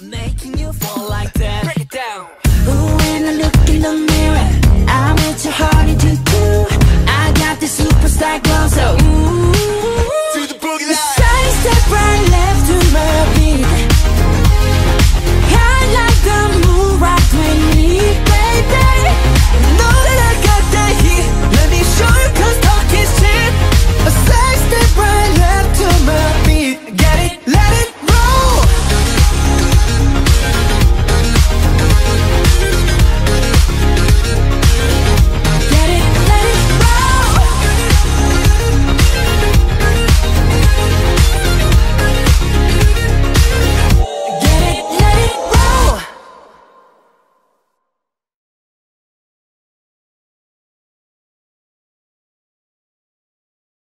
Making you fall like that.